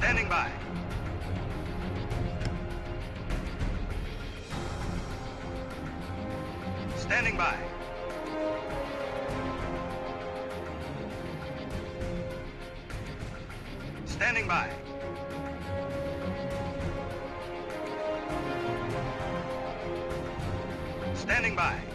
Standing by. Standing by. Standing by. Standing by.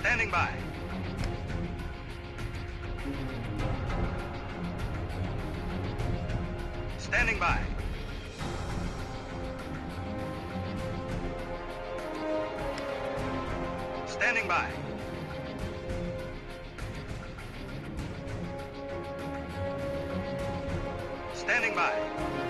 Standing by. Standing by. Standing by. Standing by.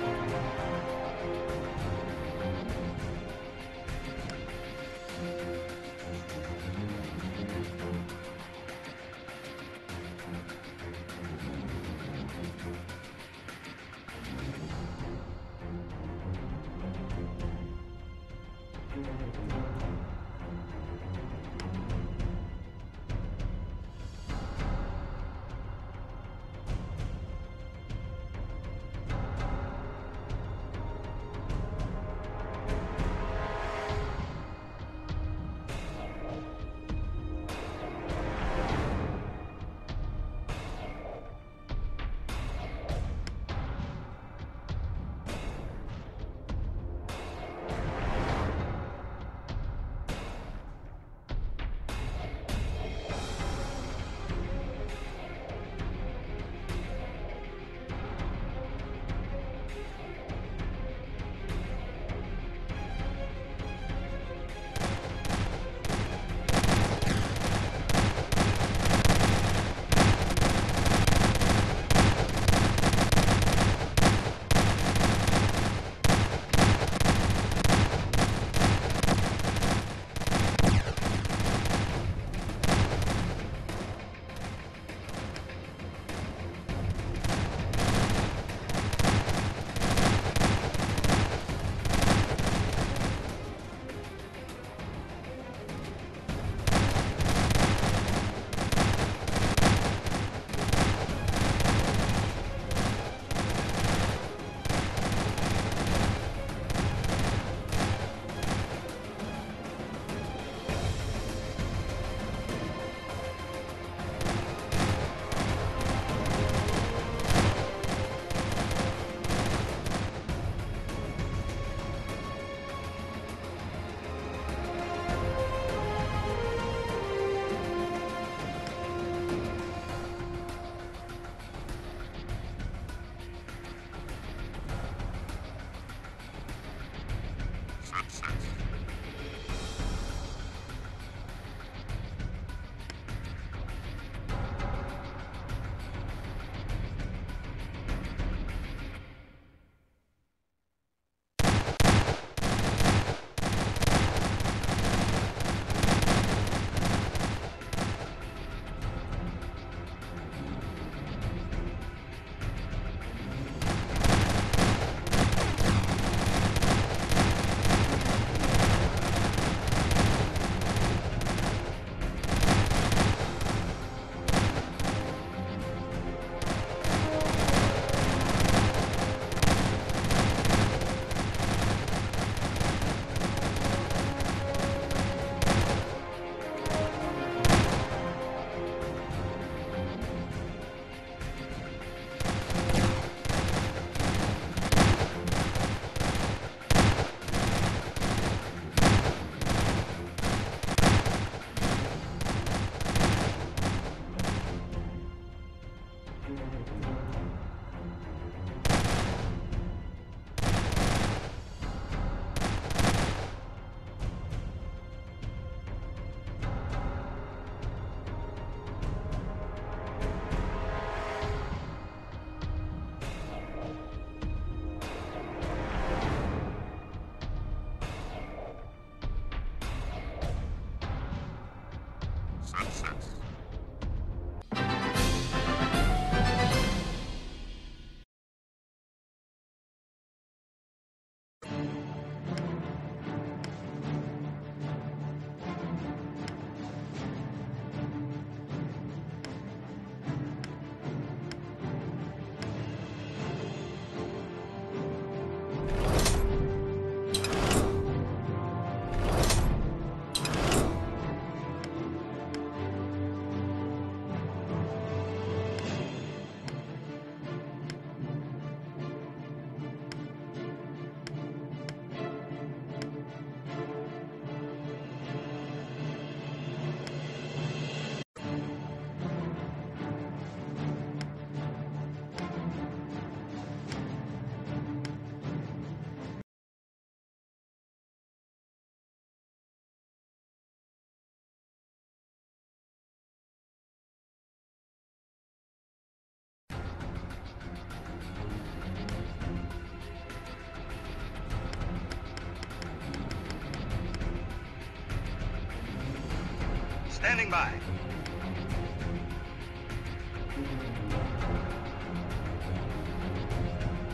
Standing by.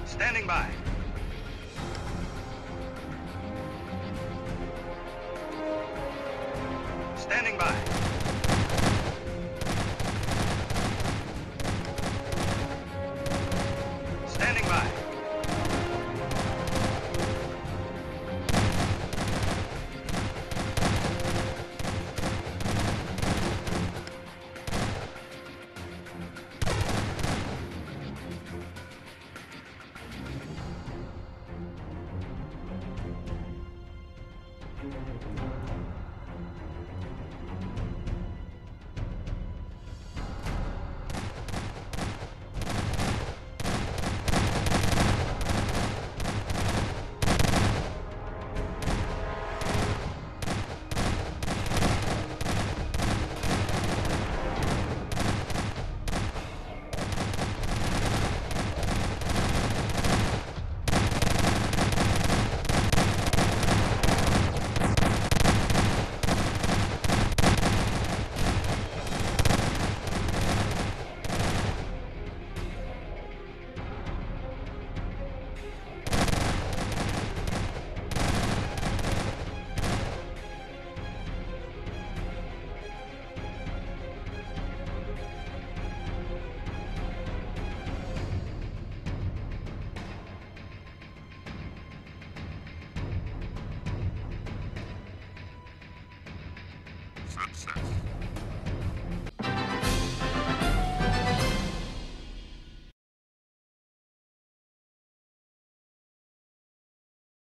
Standing by. Standing by. Success.